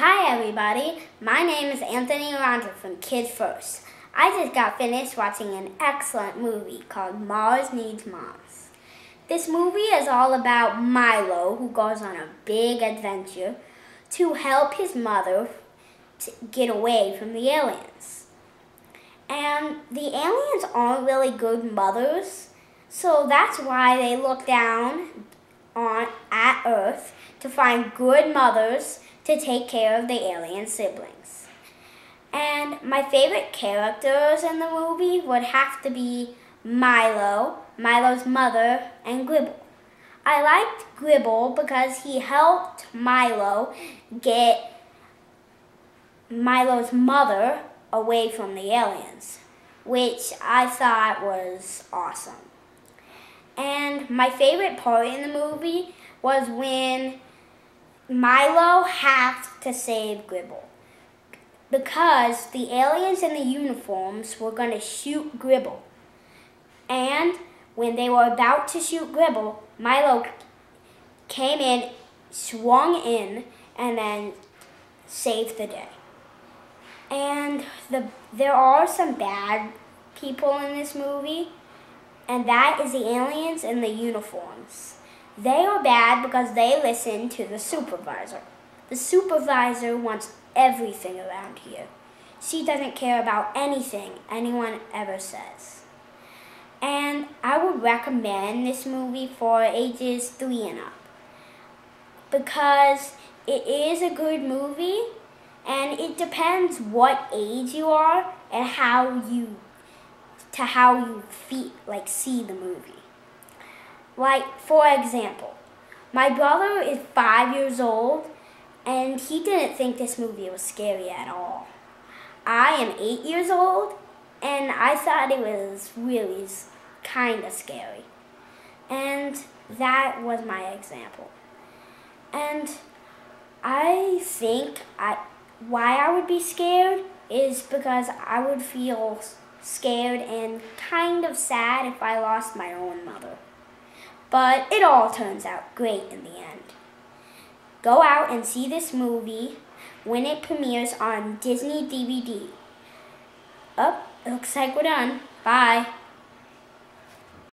Hi everybody, my name is Anthony Aranda from Kids First. I just got finished watching an excellent movie called Mars Needs Moms. This movie is all about Milo who goes on a big adventure to help his mother to get away from the aliens. And the aliens aren't really good mothers, so that's why they look down on at Earth to find good mothers to take care of the alien siblings. And my favorite characters in the movie would have to be Milo, Milo's mother, and Gribble. I liked Gribble because he helped Milo get Milo's mother away from the aliens, which I thought was awesome. And my favorite part in the movie was when Milo had to save Gribble because the aliens in the uniforms were going to shoot Gribble. And when they were about to shoot Gribble, Milo came in, swung in, and then saved the day. And the there are some bad people in this movie, and that is the aliens in the uniforms. They are bad because they listen to the supervisor. The supervisor wants everything around here. She doesn't care about anything anyone ever says. And I would recommend this movie for ages 3 and up. Because it is a good movie and it depends what age you are and how you to how you feel like see the movie. Like, for example, my brother is five years old and he didn't think this movie was scary at all. I am eight years old and I thought it was really kind of scary. And that was my example. And I think I, why I would be scared is because I would feel scared and kind of sad if I lost my own mother. But it all turns out great in the end. Go out and see this movie when it premieres on Disney DVD. Up, oh, looks like we're done. Bye.